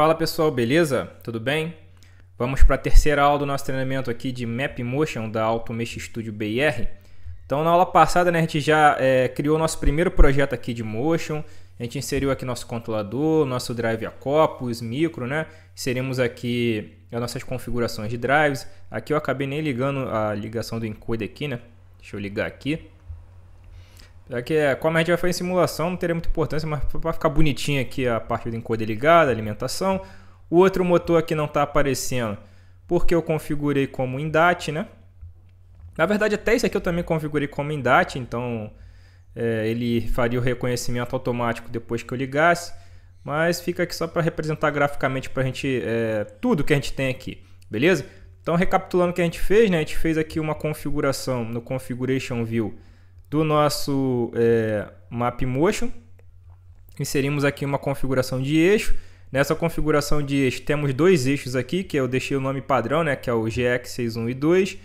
Fala pessoal, beleza? Tudo bem? Vamos para a terceira aula do nosso treinamento aqui de Map Motion da Automesh Studio BR. Então na aula passada né, a gente já é, criou nosso primeiro projeto aqui de Motion, a gente inseriu aqui nosso controlador, nosso drive a copos, micro, né? Inserimos aqui as nossas configurações de drives. Aqui eu acabei nem ligando a ligação do encode aqui, né? Deixa eu ligar aqui. Aqui, é, como a gente vai fazer em simulação, não teria muita importância, mas para ficar bonitinho aqui a parte do encoder ligada, alimentação. O outro motor aqui não está aparecendo porque eu configurei como INDAT, né? Na verdade, até esse aqui eu também configurei como INDAT, então é, ele faria o reconhecimento automático depois que eu ligasse. Mas fica aqui só para representar graficamente para a gente é, tudo que a gente tem aqui, beleza? Então, recapitulando o que a gente fez, né? A gente fez aqui uma configuração no Configuration View do nosso é, Map Motion. Inserimos aqui uma configuração de eixo. Nessa configuração de eixo temos dois eixos aqui, que eu deixei o nome padrão, né, que é o GX61 e 2.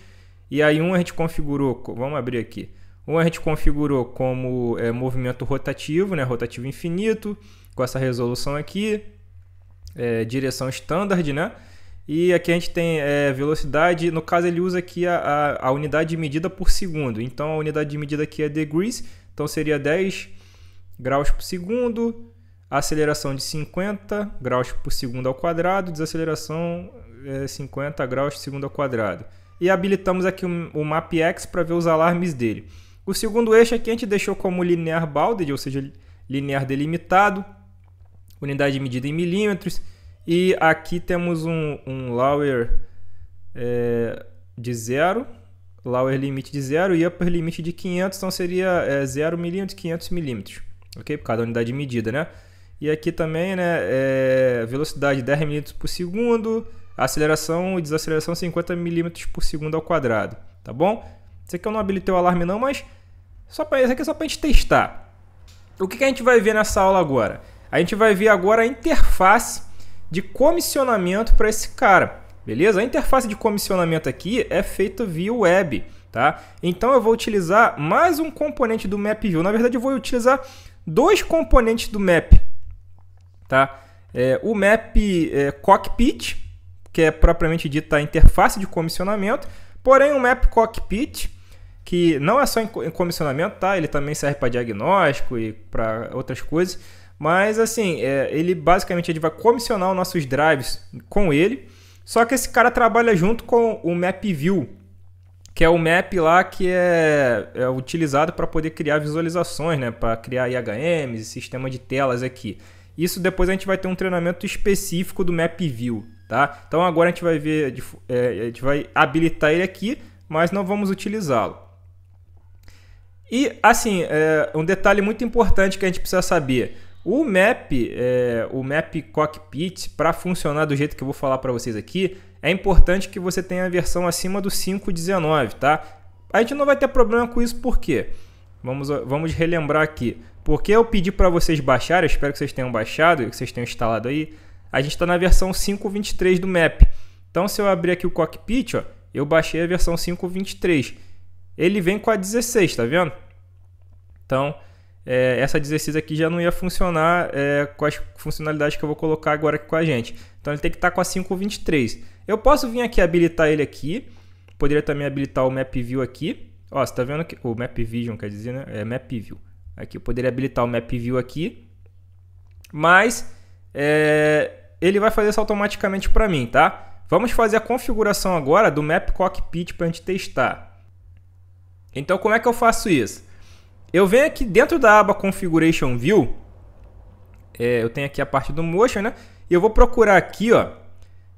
E aí um a gente configurou, vamos abrir aqui. Um a gente configurou como é, movimento rotativo, né, rotativo infinito, com essa resolução aqui. É, direção standard, né? E aqui a gente tem é, velocidade, no caso ele usa aqui a, a, a, unidade de medida por segundo. Então a unidade de medida aqui é degrees, então seria 10 graus por segundo. Aceleração de 50 graus por segundo ao quadrado, desaceleração é 50 graus por segundo ao quadrado. E habilitamos aqui o, o MapX para ver os alarmes dele. O segundo eixo aqui a gente deixou como linear bounded, ou seja, linear delimitado. Unidade de medida em milímetros e aqui temos um, um lower é, de zero, lower limite de zero e upper limite de 500, então seria é, 0 milímetros, 500 milímetros, ok? Por cada unidade de medida, né? E aqui também, né, é, velocidade 10 milímetros por segundo, aceleração e desaceleração 50 milímetros por segundo ao quadrado, tá bom? Isso aqui eu não habilitei o alarme não, mas só pra, isso aqui é só para a gente testar. O que, que a gente vai ver nessa aula agora? A gente vai ver agora a interface de comissionamento para esse cara, beleza? A interface de comissionamento aqui é feita via web, tá? Então eu vou utilizar mais um componente do Map View. Na verdade, eu vou utilizar dois componentes do Map, tá? É, o Map é, Cockpit, que é propriamente dita a interface de comissionamento, porém o Map Cockpit que não é só em comissionamento, tá? Ele também serve para diagnóstico e para outras coisas. Mas assim, é, ele basicamente ele vai comissionar os nossos drives com ele. Só que esse cara trabalha junto com o MapView, que é o map lá que é, é utilizado para poder criar visualizações, né? Para criar IHMs, sistema de telas aqui. Isso depois a gente vai ter um treinamento específico do MapView, tá? Então agora a gente vai ver, é, a gente vai habilitar ele aqui, mas não vamos utilizá-lo. E assim, é, um detalhe muito importante que a gente precisa saber. O map, é, o map cockpit, para funcionar do jeito que eu vou falar para vocês aqui, é importante que você tenha a versão acima do 5.19, tá? A gente não vai ter problema com isso, por quê? Vamos, vamos relembrar aqui. Porque eu pedi para vocês baixarem, eu espero que vocês tenham baixado, que vocês tenham instalado aí. A gente está na versão 5.23 do map. Então, se eu abrir aqui o cockpit, ó, eu baixei a versão 5.23. Ele vem com a 16, tá vendo? Então, é, essa 16 aqui já não ia funcionar é, com as funcionalidades que eu vou colocar agora aqui com a gente. Então ele tem que estar tá com a 523. Eu posso vir aqui habilitar ele aqui. Poderia também habilitar o Map View aqui. Ó, você está vendo que o Map Vision quer dizer, né? É Map View. Aqui eu poderia habilitar o Map View aqui. Mas é, ele vai fazer isso automaticamente para mim, tá? Vamos fazer a configuração agora do Map Cockpit para a gente testar. Então como é que eu faço isso? Eu venho aqui dentro da aba Configuration View, é, eu tenho aqui a parte do Motion, né? E eu vou procurar aqui, ó,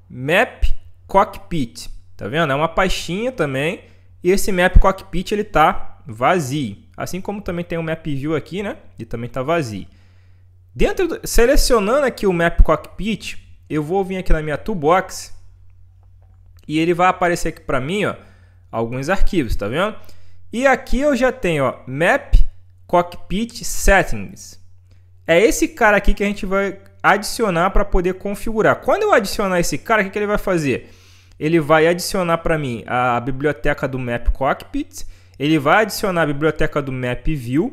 Map Cockpit. Tá vendo? É uma pastinha também. E esse Map Cockpit ele tá vazio. Assim como também tem o Map View aqui, né? Ele também tá vazio. Dentro do, selecionando aqui o Map Cockpit, eu vou vir aqui na minha toolbox e ele vai aparecer aqui para mim, ó, alguns arquivos, tá vendo? E aqui eu já tenho, ó, Map Cockpit Settings. É esse cara aqui que a gente vai adicionar para poder configurar. Quando eu adicionar esse cara, o que, que ele vai fazer? Ele vai adicionar para mim a biblioteca do Map Cockpit, ele vai adicionar a biblioteca do Map View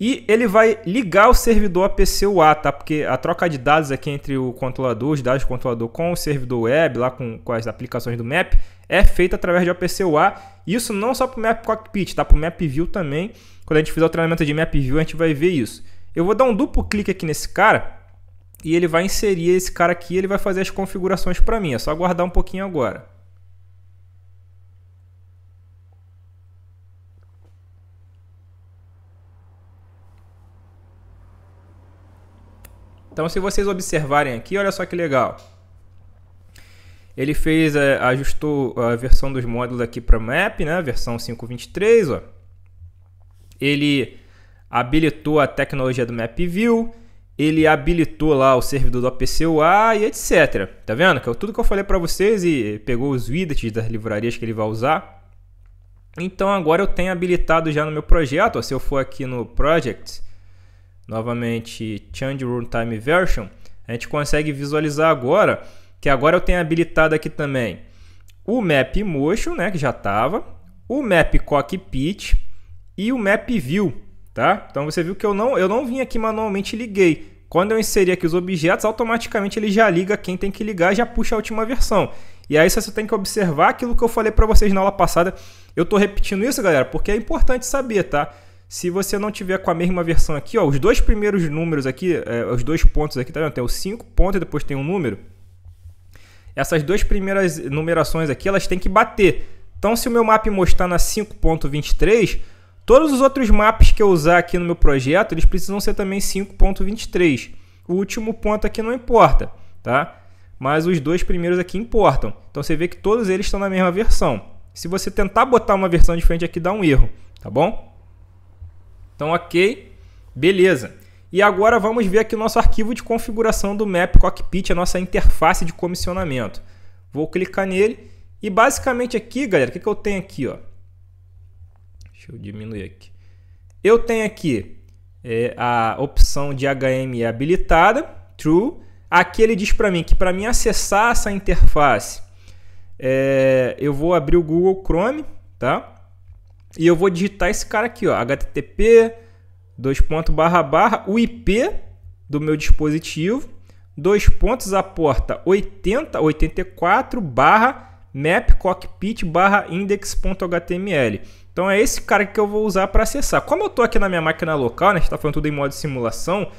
E ele vai ligar o servidor APC-UA, tá? Porque a troca de dados aqui entre o controlador, os dados do controlador com o servidor web, lá com, com as aplicações do Map, é feita através de APC-UA. Isso não só para o Map Cockpit, tá? Para o Map View também. Quando a gente fizer o treinamento de Map View, a gente vai ver isso. Eu vou dar um duplo clique aqui nesse cara e ele vai inserir esse cara aqui, ele vai fazer as configurações para mim. É só aguardar um pouquinho agora. Então, se vocês observarem aqui, olha só que legal. Ele fez, é, ajustou a versão dos módulos aqui para Map, né? Versão 5.23, ó. Ele habilitou a tecnologia do Map View, ele habilitou lá o servidor do APC-UA e etc. Tá vendo? Que é tudo que eu falei para vocês e pegou os widgets das livrarias que ele vai usar. Então agora eu tenho habilitado já no meu projeto, ó, se eu for aqui no Project, novamente Change Runtime Version, a gente consegue visualizar agora que agora eu tenho habilitado aqui também o Map Motion, né, que já estava, o Map Cockpit e o Map View, tá? Então você viu que eu não, eu não vim aqui manualmente liguei. Quando eu inseri aqui os objetos, automaticamente ele já liga quem tem que ligar já puxa a última versão. E aí você tem que observar aquilo que eu falei para vocês na aula passada. Eu estou repetindo isso, galera, porque é importante saber, tá? Se você não tiver com a mesma versão aqui, ó, os dois primeiros números aqui, é, os dois pontos aqui, tá vendo? Tem o 5 ponto e depois tem um número. Essas duas primeiras numerações aqui, elas têm que bater. Então, se o meu map mostrar na 5.23, todos os outros maps que eu usar aqui no meu projeto, eles precisam ser também 5.23. O último ponto aqui não importa, tá? Mas os dois primeiros aqui importam. Então, você vê que todos eles estão na mesma versão. Se você tentar botar uma versão diferente aqui, dá um erro, tá bom? Então, ok, beleza. E agora vamos ver aqui o nosso arquivo de configuração do Map Cockpit, a nossa interface de comissionamento. Vou clicar nele e basicamente aqui, galera, o que, que eu tenho aqui? Ó? Deixa eu diminuir aqui. Eu tenho aqui é, a opção de HM habilitada, True. Aqui ele diz para mim que para mim acessar essa interface, é, eu vou abrir o Google Chrome, tá? E eu vou digitar esse cara aqui, ó, http dois pontos barra barra o IP do meu dispositivo, dois pontos a porta 80 84 barra map cockpit barra index.html. Então é esse cara que eu vou usar para acessar. Como eu estou aqui na minha máquina local, né, está falando tudo em modo simulação,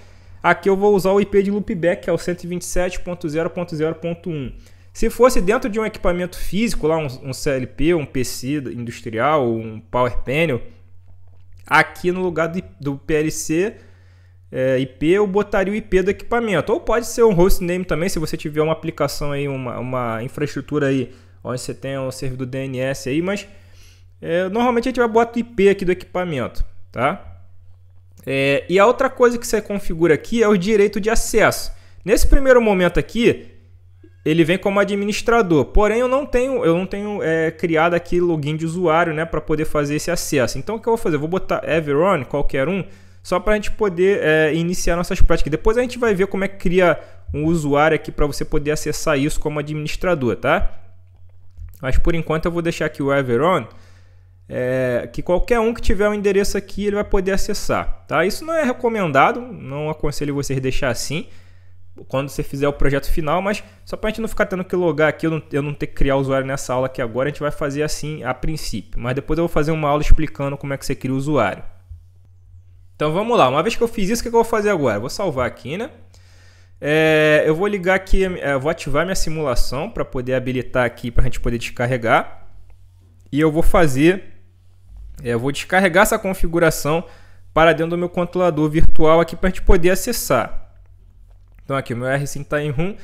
aqui eu vou usar o IP de loopback, que é o 127.0.0.1. Se fosse dentro de um equipamento físico, lá um, um CLP, um PC industrial, um Power Panel, aqui no lugar do, do PLC é, IP, eu botaria o IP do equipamento. Ou pode ser um hostname também, se você tiver uma aplicação aí, uma, uma infraestrutura aí, onde você tem um servidor DNS aí, mas é, normalmente a gente vai botar o IP aqui do equipamento, tá? É, e a outra coisa que você configura aqui é o direito de acesso. Nesse primeiro momento aqui, ele vem como administrador. Porém, eu não tenho, eu não tenho é, criado aqui login de usuário, né, para poder fazer esse acesso. Então, o que eu vou fazer? Eu vou botar everyone, qualquer um, só para a gente poder é, iniciar nossas práticas. Depois a gente vai ver como é que cria um usuário aqui para você poder acessar isso como administrador, tá? Mas por enquanto eu vou deixar aqui o everyone, é, que qualquer um que tiver o um endereço aqui ele vai poder acessar, tá? Isso não é recomendado, não aconselho vocês deixar assim quando você fizer o projeto final, mas só para a gente não ficar tendo que logar aqui, eu não, eu não ter que criar usuário nessa aula aqui agora, a gente vai fazer assim a princípio. Mas depois eu vou fazer uma aula explicando como é que você cria o usuário. Então vamos lá, uma vez que eu fiz isso, o que eu vou fazer agora? Vou salvar aqui, né? É, eu vou ligar aqui, é, vou ativar minha simulação para poder habilitar aqui para a gente poder descarregar. E eu vou fazer, eu vou descarregar essa configuração para dentro do meu controlador virtual aqui para a gente poder acessar. Então aqui o meu R5 está em RUM.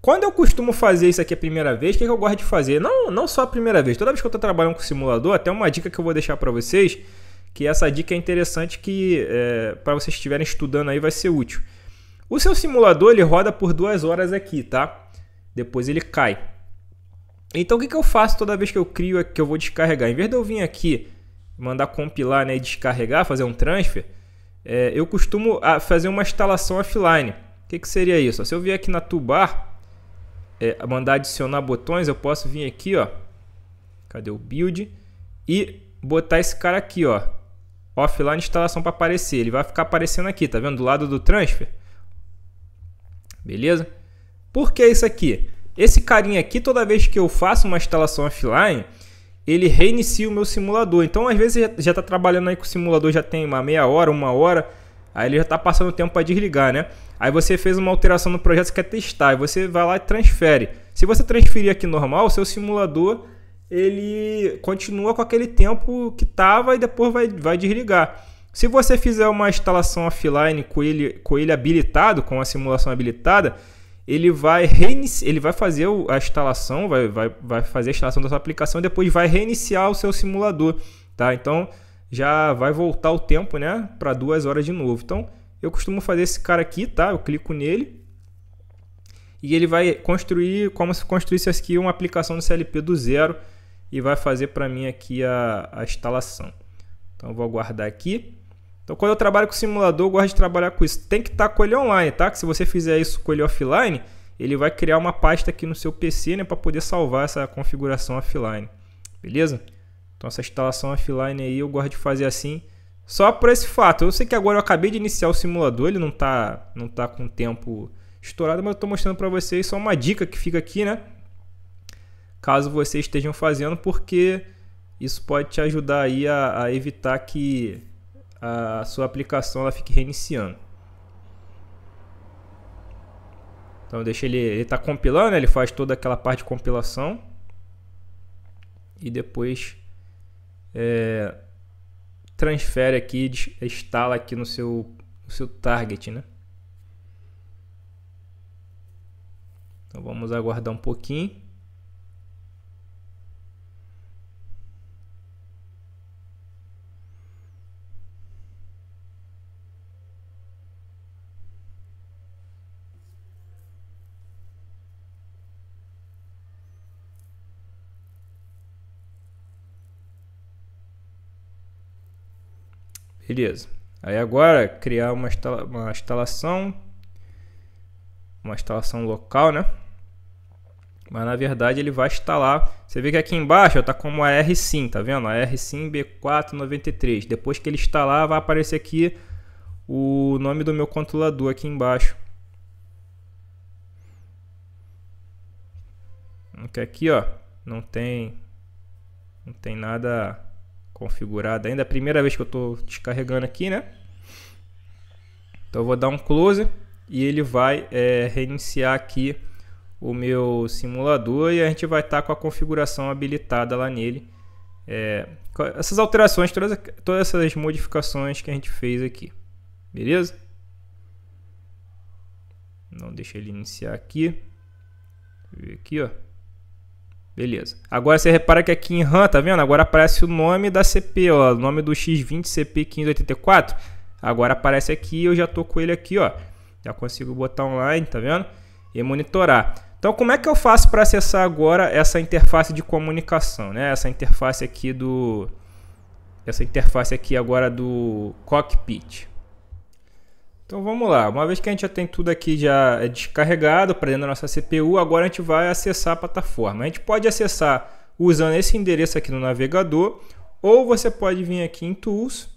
Quando eu costumo fazer isso aqui a primeira vez, o que, que eu gosto de fazer? Não, não só a primeira vez, toda vez que eu estou trabalhando com simulador, até uma dica que eu vou deixar para vocês, que essa dica é interessante que é, para vocês estiverem estudando aí vai ser útil. O seu simulador ele roda por duas horas aqui, tá? Depois ele cai. Então o que, que eu faço toda vez que eu crio, que eu vou descarregar? Em vez de eu vir aqui, mandar compilar né, e descarregar, fazer um transfer, é, eu costumo ah, fazer uma instalação offline que, que seria isso? Se eu vier aqui na toolbar, é, mandar adicionar botões, eu posso vir aqui, ó. Cadê o build? E botar esse cara aqui, ó. offline instalação para aparecer. Ele vai ficar aparecendo aqui, tá vendo? Do lado do transfer. Beleza? Por que isso aqui? Esse carinha aqui, toda vez que eu faço uma instalação offline, ele reinicia o meu simulador. Então, às vezes, já está trabalhando aí com o simulador, já tem uma meia hora, uma hora, aí ele já está passando o tempo para desligar, né? Aí você fez uma alteração no projeto, você quer testar, e você vai lá e transfere. Se você transferir aqui normal, o seu simulador ele continua com aquele tempo que estava e depois vai, vai desligar. Se você fizer uma instalação offline com ele, com ele habilitado, com a simulação habilitada, ele vai, reinici... ele vai fazer a instalação, vai, vai, vai fazer a instalação da sua aplicação e depois vai reiniciar o seu simulador. Tá? Então já vai voltar o tempo né, para duas horas de novo. Então eu costumo fazer esse cara aqui, tá? Eu clico nele e ele vai construir como se construísse aqui uma aplicação do CLP do zero e vai fazer para mim aqui a, a instalação. Então eu vou aguardar aqui. Então quando eu trabalho com simulador, eu gosto de trabalhar com isso. Tem que estar tá com ele online, tá? Que se você fizer isso com ele offline, ele vai criar uma pasta aqui no seu PC, né, para poder salvar essa configuração offline. Beleza? Então essa instalação offline aí eu gosto de fazer assim, só por esse fato. Eu sei que agora eu acabei de iniciar o simulador, ele não está não tá com tempo estourado, mas eu estou mostrando para vocês só uma dica que fica aqui, né? caso vocês estejam fazendo, porque isso pode te ajudar aí a, a evitar que a sua aplicação ela fique reiniciando. Então deixa ele, ele está compilando, ele faz toda aquela parte de compilação e depois é, transfere aqui, instala aqui no seu, no seu target, né? Então vamos aguardar um pouquinho. Beleza. Aí agora criar uma, instala uma instalação, uma instalação local, né? Mas na verdade ele vai instalar. Você vê que aqui embaixo está como a R-Sim, tá vendo? A R-Sim B493. Depois que ele instalar, vai aparecer aqui o nome do meu controlador aqui embaixo. Aqui, ó, não tem não tem nada configurado ainda. É a primeira vez que eu estou descarregando aqui, né? Então eu vou dar um close e ele vai é, reiniciar aqui o meu simulador e a gente vai estar tá com a configuração habilitada lá nele. É, essas alterações, todas, todas essas modificações que a gente fez aqui. Beleza? Não deixa ele iniciar aqui. Aqui, ó. Beleza. Agora você repara que aqui em RAM, tá vendo? Agora aparece o nome da CP, ó, o nome do X20 CP1584. Agora aparece aqui, eu já tô com ele aqui, ó. Já consigo botar online, tá vendo? E monitorar. Então, como é que eu faço para acessar agora essa interface de comunicação, né? Essa interface aqui do essa interface aqui agora do cockpit. Então vamos lá, uma vez que a gente já tem tudo aqui já descarregado para dentro da nossa CPU, agora a gente vai acessar a plataforma. A gente pode acessar usando esse endereço aqui no navegador, ou você pode vir aqui em Tools,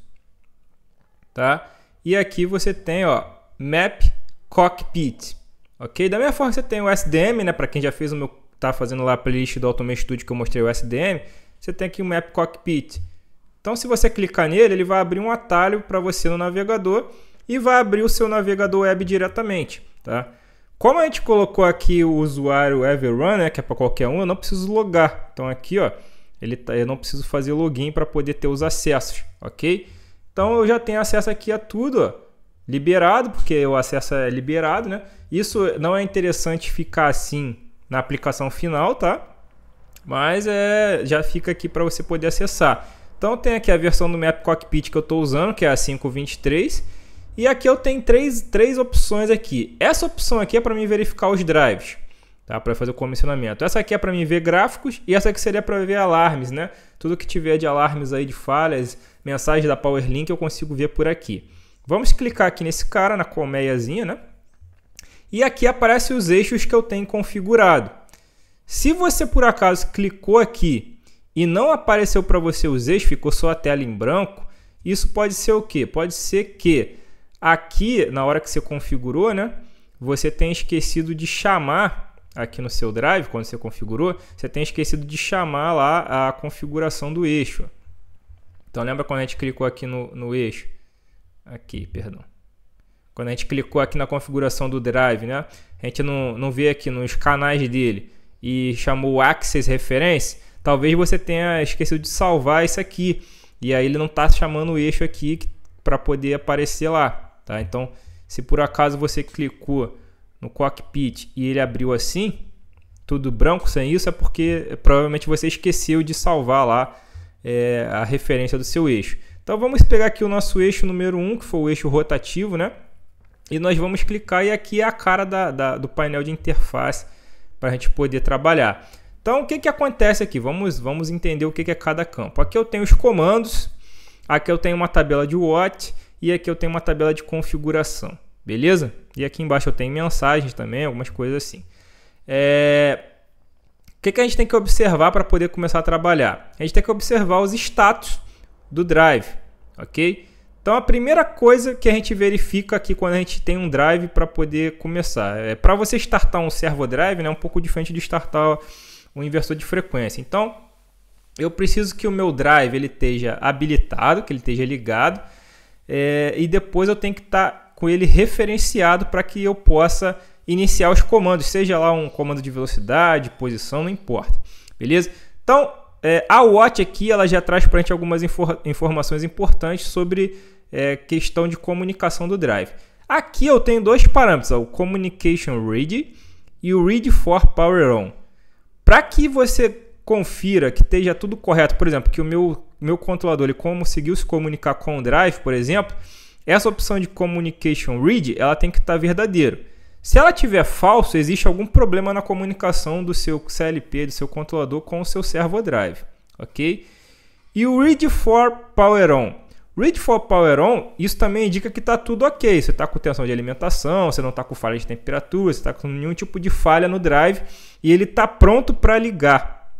tá? E aqui você tem, ó, Map Cockpit, ok? Da mesma forma que você tem o SDM, né? Para quem já fez o meu, tá fazendo lá a playlist do Automate Studio que eu mostrei o SDM, você tem aqui o Map Cockpit. Então, se você clicar nele, ele vai abrir um atalho para você no navegador e vai abrir o seu navegador web diretamente, tá? Como a gente colocou aqui o usuário Everrun, né, que é para qualquer um, eu não preciso logar. Então aqui, ó, ele tá, eu não preciso fazer login para poder ter os acessos, ok? Então eu já tenho acesso aqui a tudo, ó, liberado, porque o acesso é liberado, né? Isso não é interessante ficar assim na aplicação final, tá? Mas é, já fica aqui para você poder acessar. Então tem aqui a versão do Map Cockpit que eu estou usando, que é a 523 e aqui eu tenho três, três opções aqui. Essa opção aqui é para mim verificar os drives, tá? Para fazer o comissionamento. Essa aqui é para mim ver gráficos e essa aqui seria para ver alarmes, né? Tudo que tiver de alarmes aí de falhas, mensagens da PowerLink eu consigo ver por aqui. Vamos clicar aqui nesse cara, na colmeiazinha, né? E aqui aparecem os eixos que eu tenho configurado. Se você por acaso clicou aqui e não apareceu para você os eixos, ficou só a tela em branco, Isso pode ser o quê? Pode ser que aqui, na hora que você configurou, né, você tenha esquecido de chamar aqui no seu drive, quando você configurou, você tem esquecido de chamar lá a configuração do eixo. Então lembra quando a gente clicou aqui no, no eixo? Aqui, perdão. Quando a gente clicou aqui na configuração do drive, né? A gente não, não vê aqui nos canais dele e chamou Access Reference, talvez você tenha esquecido de salvar isso aqui. E aí ele não está chamando o eixo aqui para poder aparecer lá. Tá? Então, se por acaso você clicou no cockpit e ele abriu assim, tudo branco sem isso, é porque provavelmente você esqueceu de salvar lá é, a referência do seu eixo. Então vamos pegar aqui o nosso eixo número 1, que foi o eixo rotativo, né? E nós vamos clicar e aqui é a cara da, da, do painel de interface para a gente poder trabalhar. Então o que, que acontece aqui? Vamos, vamos entender o que, que é cada campo. Aqui eu tenho os comandos, aqui eu tenho uma tabela de Watt e aqui eu tenho uma tabela de configuração. Beleza? E aqui embaixo eu tenho mensagens também, algumas coisas assim. É... O que, que a gente tem que observar para poder começar a trabalhar? A gente tem que observar os status do drive, ok? Então a primeira coisa que a gente verifica aqui quando a gente tem um drive para poder começar é para você startar um servo drive, né, é um pouco diferente de startar um inversor de frequência. Então eu preciso que o meu drive ele esteja habilitado, que ele esteja ligado, é, e depois eu tenho que estar tá com ele referenciado para que eu possa iniciar os comandos, seja lá um comando de velocidade, posição, não importa. Beleza? Então, é, a Watch aqui ela já traz para a gente algumas infor informações importantes sobre é, questão de comunicação do drive. Aqui eu tenho dois parâmetros, ó, o Communication Read e o Read for Power On. Para que você confira que esteja tudo correto, por exemplo, que o meu, meu controlador ele conseguiu se comunicar com o drive, por exemplo, essa opção de Communication Read, ela tem que estar tá verdadeiro. Se ela tiver falso, existe algum problema na comunicação do seu CLP, do seu controlador com o seu servo drive, ok? E o Read for Power On. Read for Power On, isso também indica que está tudo ok. Você está com tensão de alimentação, você não está com falha de temperatura, você está com nenhum tipo de falha no drive e ele está pronto para ligar,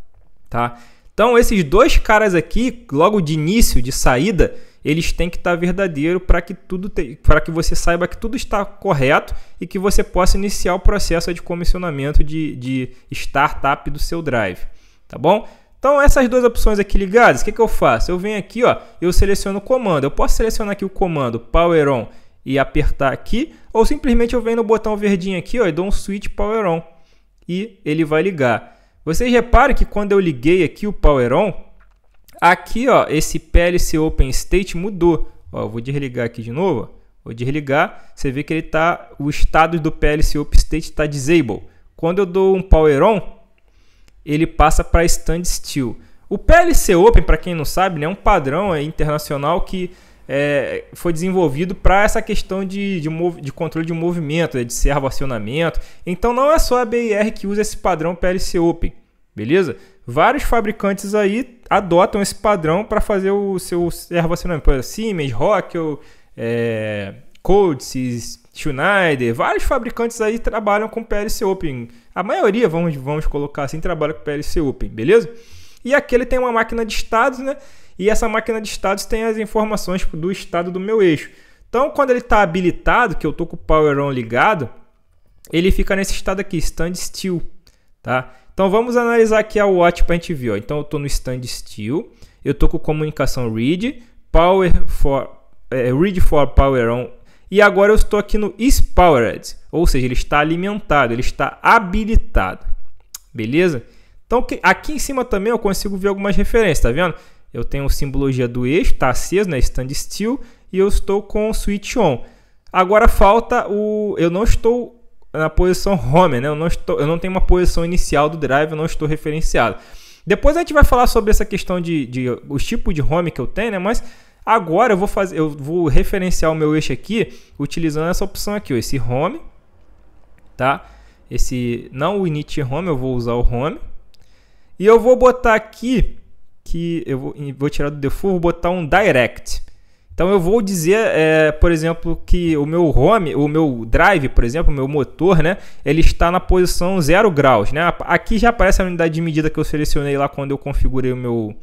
tá? Então esses dois caras aqui, logo de início, de saída, eles têm que estar verdadeiro para que tudo para que você saiba que tudo está correto e que você possa iniciar o processo de comissionamento de, de startup do seu drive, tá bom? Então essas duas opções aqui ligadas, o que, que eu faço? Eu venho aqui, ó, eu seleciono o comando. Eu posso selecionar aqui o comando Power On e apertar aqui, ou simplesmente eu venho no botão verdinho aqui, ó, e dou um switch Power On e ele vai ligar. Vocês reparem que quando eu liguei aqui o Power On, Aqui, ó, esse PLC Open State mudou. Ó, vou desligar aqui de novo. Vou desligar, você vê que ele tá, o estado do PLC Open State está disable. Quando eu dou um power on, ele passa para standstill. O PLC Open, para quem não sabe, né, é um padrão internacional que é, foi desenvolvido para essa questão de, de, de, controle de movimento, de servo acionamento. Então não é só a BIR que usa esse padrão PLC Open, beleza? Vários fabricantes aí adotam esse padrão para fazer o seu servo-acionamento. Por exemplo, Siemens, Rockwell, é, Codes, Schneider, vários fabricantes aí trabalham com PLC Open. A maioria, vamos, vamos colocar assim, trabalha com PLC Open, beleza? E aqui ele tem uma máquina de estados, né? E essa máquina de estados tem as informações do estado do meu eixo. Então, quando ele está habilitado, que eu estou com o Power On ligado, ele fica nesse estado aqui, Standstill, tá? Então vamos analisar aqui a watch para a gente ver. Ó. Então eu estou no standstill, eu estou com comunicação read, power for, é, read for power on e agora eu estou aqui no is powered, ou seja, ele está alimentado, ele está habilitado. Beleza? Então aqui em cima também eu consigo ver algumas referências, tá vendo? Eu tenho simbologia do eixo, está aceso, né? Standstill, e eu estou com switch on. Agora falta o. Eu não estou na posição home, né? Eu não, estou, eu não tenho uma posição inicial do drive, eu não estou referenciado. Depois a gente vai falar sobre essa questão de, de os tipos de home que eu tenho, né? Mas agora eu vou fazer, eu vou referenciar o meu eixo aqui utilizando essa opção aqui, ó, esse home, tá? Esse não o init home, eu vou usar o home. E eu vou botar aqui que eu vou, vou tirar do default, vou botar um direct. Então eu vou dizer, é, por exemplo, que o meu home, o meu drive, por exemplo, o meu motor, né, ele está na posição 0 graus. Né? Aqui já aparece a unidade de medida que eu selecionei lá quando eu configurei o meu,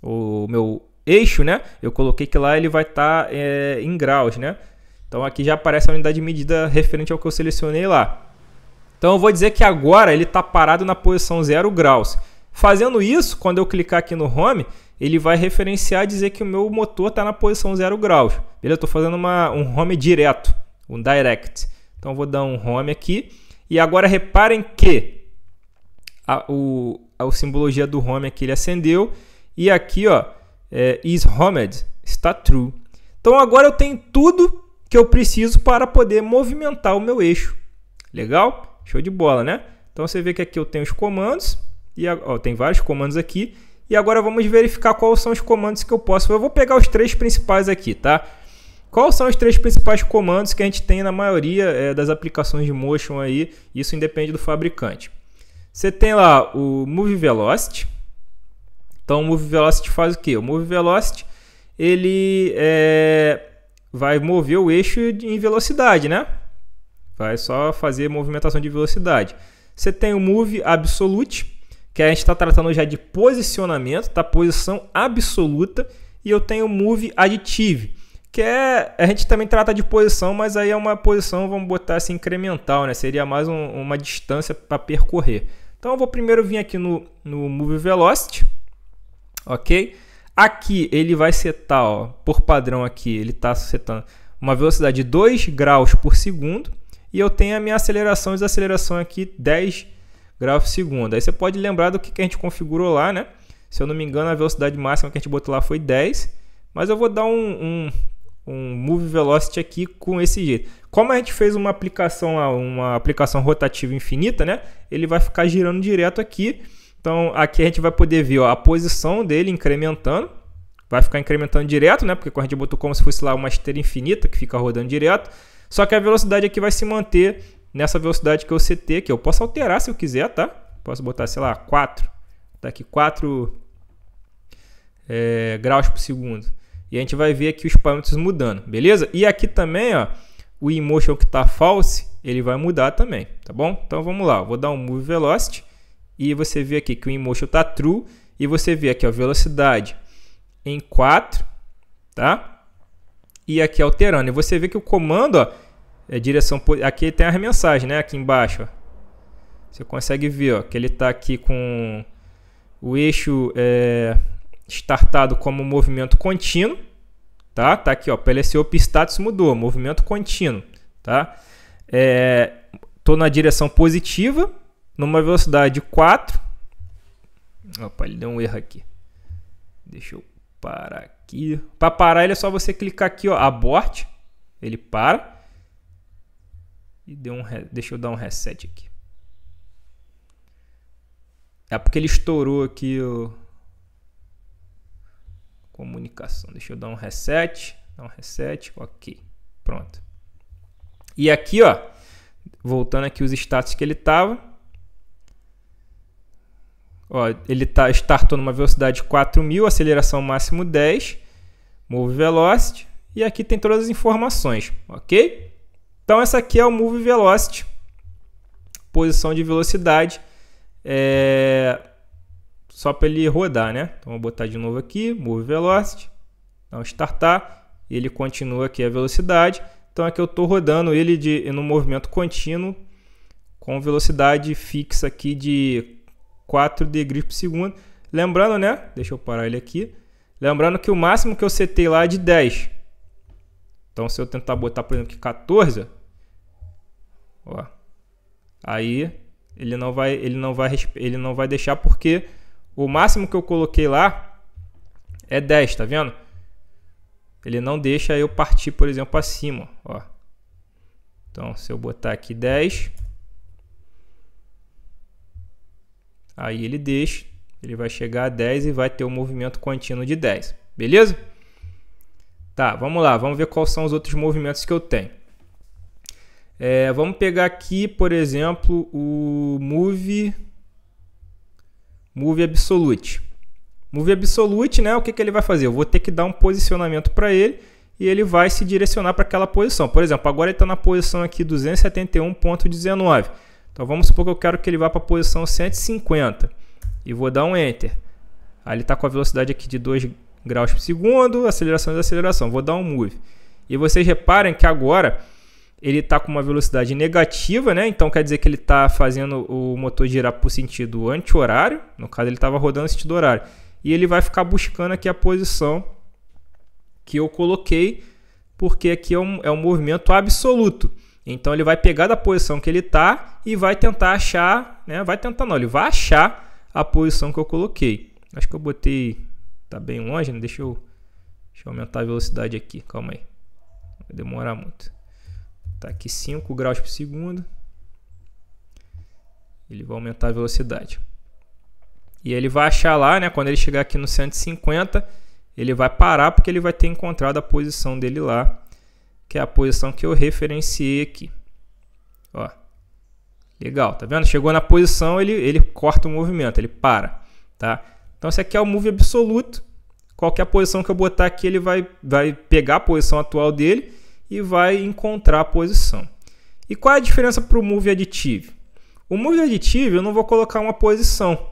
o meu eixo, né? Eu coloquei que lá ele vai estar tá, é, em graus, né? Então aqui já aparece a unidade de medida referente ao que eu selecionei lá. Então eu vou dizer que agora ele está parado na posição 0 graus. Fazendo isso, quando eu clicar aqui no Home, ele vai referenciar dizer que o meu motor está na posição 0 graus. Beleza? Estou fazendo uma, um Home direto, um Direct. Então vou dar um Home aqui. E agora reparem que a, o, a, simbologia do Home aqui ele acendeu. E aqui, ó, é, is homed, está true. Então agora eu tenho tudo que eu preciso para poder movimentar o meu eixo. Legal? Show de bola, né? Então você vê que aqui eu tenho os comandos e ó, tem vários comandos aqui. E agora vamos verificar quais são os comandos que eu posso. Eu vou pegar os três principais aqui, tá? Quais são os três principais comandos que a gente tem na maioria é, das aplicações de motion aí? Isso independe do fabricante. Você tem lá o Move Velocity, então o Move Velocity faz o quê? O Move Velocity ele é, vai mover o eixo em velocidade, né? Vai só fazer movimentação de velocidade. Você tem o Move Absolute, que a gente está tratando já de posicionamento, tá? Posição absoluta. E eu tenho Move Additive, que é a gente também trata de posição, mas aí é uma posição, vamos botar assim, incremental, né? Seria mais um, uma distância para percorrer. Então eu vou primeiro vir aqui no, no Move Velocity ok? Aqui ele vai setar, ó, por padrão aqui, ele está setando uma velocidade de 2 graus por segundo e eu tenho a minha aceleração e desaceleração aqui 10 graus por segundo. Aí você pode lembrar do que, que a gente configurou lá, né? Se eu não me engano, a velocidade máxima que a gente botou lá foi 10, mas eu vou dar um, um, um Move Velocity aqui com esse jeito. Como a gente fez uma aplicação, uma aplicação rotativa infinita, né? Ele vai ficar girando direto aqui então aqui a gente vai poder ver ó, a posição dele incrementando. Vai ficar incrementando direto, né? Porque a gente botou como se fosse lá uma esteira infinita que fica rodando direto. Só que a velocidade aqui vai se manter nessa velocidade que eu setei, que eu posso alterar se eu quiser, tá? Posso botar, sei lá, 4. Daqui 4 é, graus por segundo. E a gente vai ver aqui os parâmetros mudando, beleza? E aqui também, ó, o emotion que está false, ele vai mudar também, tá bom? Então vamos lá, vou dar um move velocity e você vê aqui que o InMotion está true e você vê aqui a velocidade em 4, tá? E aqui alterando. E você vê que o comando, ó, é direção aqui tem a mensagem, né, aqui embaixo, ó. Você consegue ver, ó, que ele está aqui com o eixo é, startado como movimento contínuo, tá? Tá aqui, ó, PLC Op status mudou, movimento contínuo, tá? É, tô na direção positiva, numa velocidade 4. Opa, ele deu um erro aqui. Deixa eu parar aqui. Para parar ele é só você clicar aqui, ó, abort. Ele para. E deu um, deixa eu dar um reset aqui. É porque ele estourou aqui o comunicação. Deixa eu dar um reset, dar um reset, OK. Pronto. E aqui, ó, voltando aqui os status que ele tava, Ó, ele tá, startou numa velocidade 4.000, aceleração máximo 10, Move Velocity, e aqui tem todas as informações, ok? Então essa aqui é o Move Velocity, posição de velocidade, é... só para ele rodar, né? Então vou botar de novo aqui, Move Velocity, então startar, ele continua aqui a velocidade, então aqui eu estou rodando ele de, no movimento contínuo, com velocidade fixa aqui de 4 degrees por segundo. Lembrando, né? Deixa eu parar ele aqui. Lembrando que o máximo que eu setei lá é de 10. Então, se eu tentar botar, por exemplo, aqui 14, ó, aí ele não vai, ele não vai, ele não vai deixar porque o máximo que eu coloquei lá é 10, tá vendo? Ele não deixa eu partir, por exemplo, acima, ó. Então, se eu botar aqui 10, Aí ele deixa, ele vai chegar a 10 e vai ter o um movimento contínuo de 10. Beleza? Tá, vamos lá, vamos ver quais são os outros movimentos que eu tenho. É, vamos pegar aqui, por exemplo, o Move, move Absolute. Move Absolute, né? O que, que ele vai fazer? Eu vou ter que dar um posicionamento para ele e ele vai se direcionar para aquela posição. Por exemplo, agora ele está na posição aqui 271.19. Então vamos supor que eu quero que ele vá para a posição 150 e vou dar um Enter. Aí ele está com a velocidade aqui de 2 graus por segundo, aceleração e desaceleração. Vou dar um move. E vocês reparem que agora ele está com uma velocidade negativa, né? Então quer dizer que ele está fazendo o motor girar por sentido anti-horário. No caso, ele estava rodando sentido horário. E ele vai ficar buscando aqui a posição que eu coloquei, porque aqui é um, é um movimento absoluto. Então ele vai pegar da posição que ele está e vai tentar achar, né? Vai tentar não, ele vai achar a posição que eu coloquei. Acho que eu botei, tá bem longe, né? Deixa eu, deixa eu aumentar a velocidade aqui, calma aí. Vai demorar muito. Tá aqui 5 graus por segundo. Ele vai aumentar a velocidade. E ele vai achar lá, né, quando ele chegar aqui no 150, ele vai parar porque ele vai ter encontrado a posição dele lá, que é a posição que eu referenciei aqui. Ó. Legal, tá vendo? Chegou na posição, ele, ele corta o movimento, ele para, tá? Então esse aqui é o move absoluto. Qualquer posição que eu botar aqui, ele vai, vai pegar a posição atual dele e vai encontrar a posição. E qual é a diferença para o move aditivo? O move aditivo eu não vou colocar uma posição.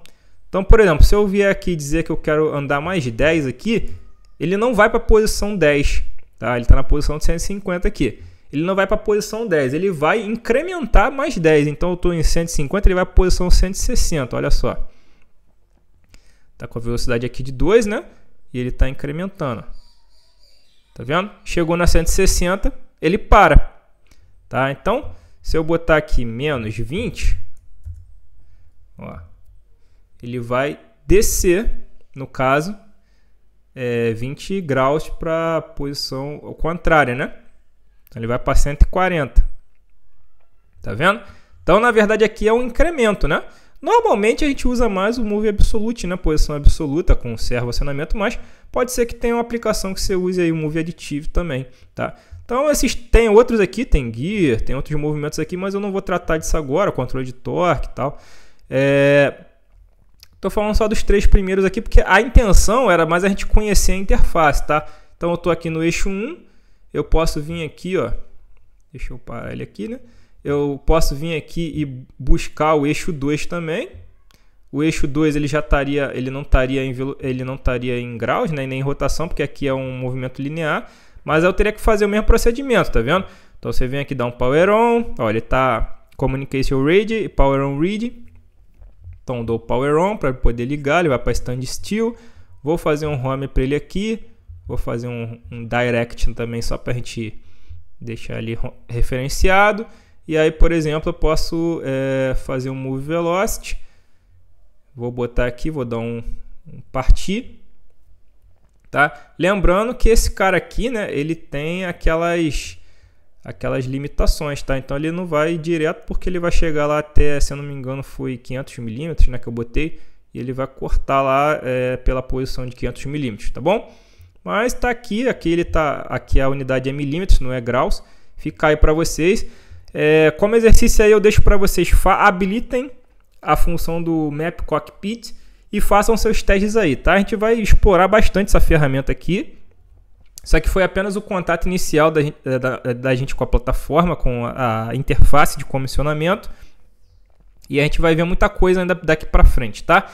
Então, por exemplo, se eu vier aqui dizer que eu quero andar mais 10 aqui, ele não vai para a posição 10. Tá? Ele está na posição de 150 aqui. Ele não vai para a posição 10, ele vai incrementar mais 10. Então eu estou em 150, ele vai para a posição 160, olha só. Está com a velocidade aqui de 2, né? E ele está incrementando. Tá vendo? Chegou na 160, ele para. Tá? Então, se eu botar aqui menos 20, ó, ele vai descer, no caso, é, 20 graus para a posição contrária, né? Então, ele vai para 140. Tá vendo? Então, na verdade, aqui é um incremento, né? Normalmente a gente usa mais o Move Absolute, né? Posição absoluta com servo acionamento, mas pode ser que tenha uma aplicação que você use aí o Move Aditivo também, tá? Então esses tem outros aqui, tem Gear, tem outros movimentos aqui, mas eu não vou tratar disso agora, controle de torque e tal. É... Tô falando só dos três primeiros aqui, porque a intenção era mais a gente conhecer a interface, tá? Então eu tô aqui no eixo 1, eu posso vir aqui, ó. Deixa eu parar ele aqui, né? eu posso vir aqui e buscar o eixo 2 também. O eixo 2 ele já estaria, ele não estaria em ele não estaria em graus, né, nem em rotação, porque aqui é um movimento linear, mas eu teria que fazer o mesmo procedimento, tá vendo? Então você vem aqui dar um power on, ó, ele tá communication ready e power on ready. Então dou power on para poder ligar, ele vai para stand still. Vou fazer um home para ele aqui, vou fazer um, um direct também só para a gente deixar ele referenciado. E aí, por exemplo, eu posso é, fazer um move velocity. Vou botar aqui, vou dar um, um partir. Tá? Lembrando que esse cara aqui, né, ele tem aquelas aquelas limitações, tá? Então ele não vai direto porque ele vai chegar lá até, se eu não me engano, foi 500 milímetros, né, que eu botei, e ele vai cortar lá é, pela posição de 500 milímetros, tá bom? Mas tá aqui, aqui ele tá, aqui a unidade é milímetros, não é graus. Fica aí para vocês. É, como exercício aí eu deixo para vocês habilitem a função do Map Cockpit e façam seus testes aí, tá? A gente vai explorar bastante essa ferramenta aqui. Isso aqui foi apenas o contato inicial da, da, da gente com a plataforma, com a, a, interface de comissionamento. E a gente vai ver muita coisa ainda daqui para frente, tá?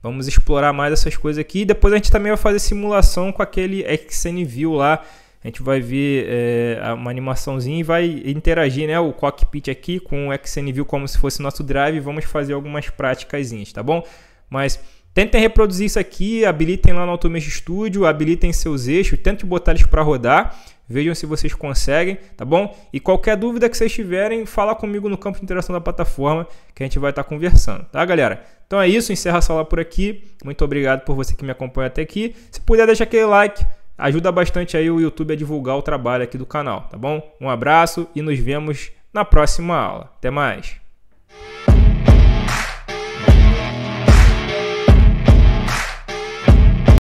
Vamos explorar mais essas coisas aqui. Depois a gente também vai fazer simulação com aquele XNView lá, a gente vai ver é, uma animaçãozinha e vai interagir né, o cockpit aqui com o XNView como se fosse nosso drive. Vamos fazer algumas práticas, tá bom? Mas tentem reproduzir isso aqui, habilitem lá no Automation Studio, habilitem seus eixos, tentem botar eles para rodar. Vejam se vocês conseguem, tá bom? E qualquer dúvida que vocês tiverem, fala comigo no campo de interação da plataforma que a gente vai estar tá conversando, tá, galera? Então é isso, encerra a sala por aqui. Muito obrigado por você que me acompanha até aqui. Se puder, deixa aquele like ajuda bastante aí o YouTube a divulgar o trabalho aqui do canal, tá bom? Um abraço e nos vemos na próxima aula. Até mais!